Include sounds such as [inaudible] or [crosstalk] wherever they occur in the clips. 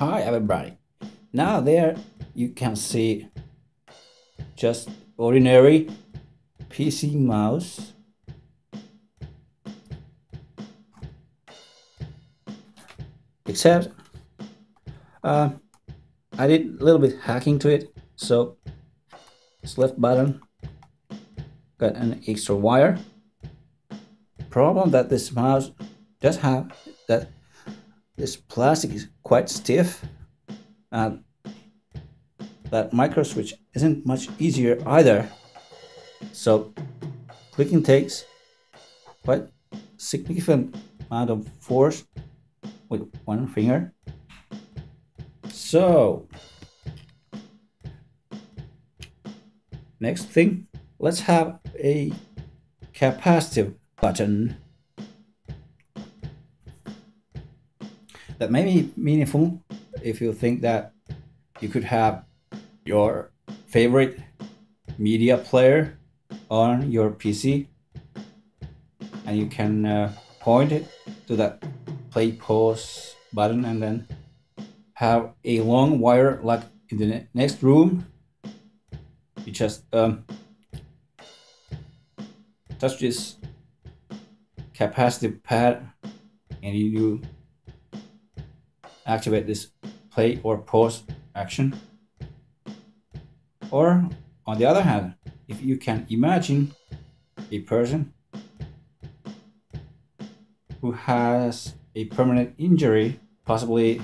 Hi everybody. Now there you can see just ordinary PC mouse. Except uh, I did a little bit hacking to it. So this left button got an extra wire. Problem that this mouse does have that this plastic is quite stiff and that micro switch isn't much easier either. So clicking takes quite significant amount of force with one finger. So next thing let's have a capacitive button that may be meaningful if you think that you could have your favorite media player on your PC and you can uh, point it to that play pause button and then have a long wire like in the next room. You just um, touch this capacitive pad and you activate this play or pause action. Or on the other hand, if you can imagine a person who has a permanent injury, possibly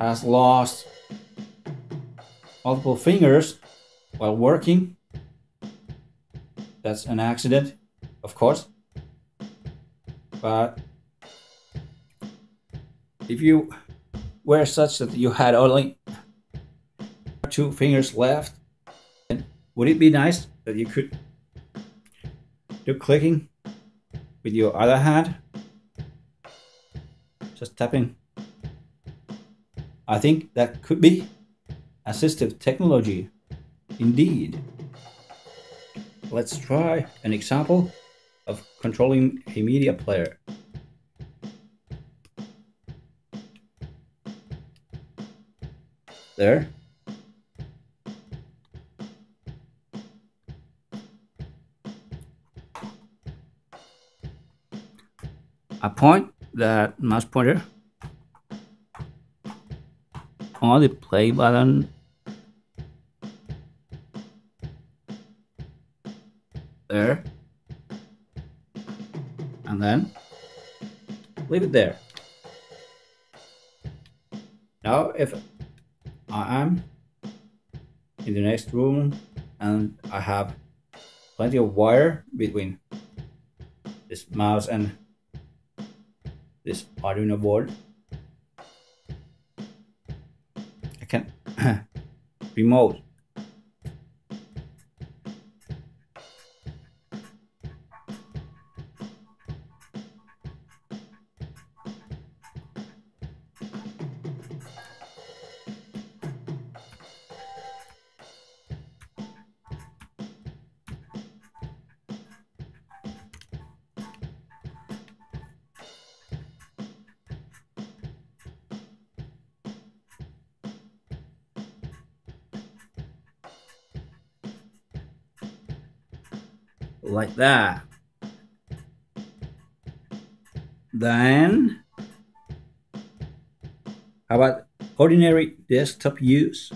has lost multiple fingers while working, that's an accident, of course. But if you were such that you had only two fingers left, would it be nice that you could do clicking with your other hand? Just tapping. I think that could be assistive technology indeed. Let's try an example of controlling a media player. There. I point that mouse pointer. Oh, On the play button. There. And then leave it there. Now if I am in the next room and I have plenty of wire between this mouse and this Arduino board. I can [clears throat] remote like that. Then, how about ordinary desktop use?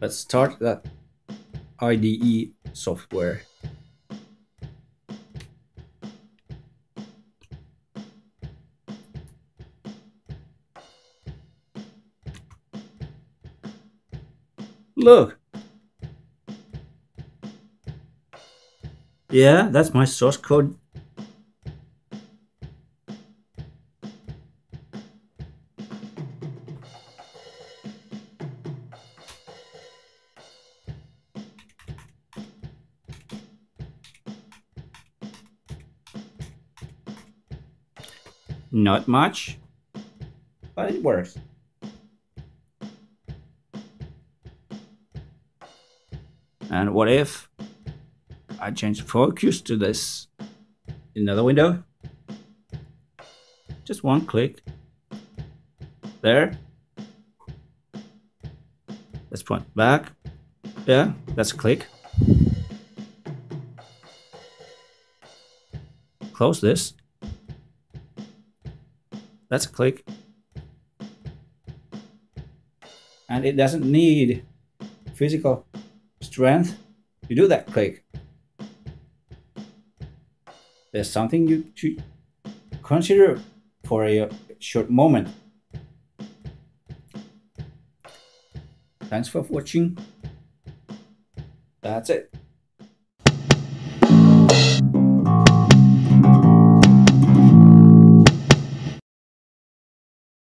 Let's start that IDE software. Look. Yeah, that's my source code. Not much, but it works. And what if I change focus to this another window. Just one click. There. Let's point back. Yeah, that's a click. Close this. That's a click. And it doesn't need physical strength to do that click. There's something you should consider for a short moment. Thanks for watching. That's it.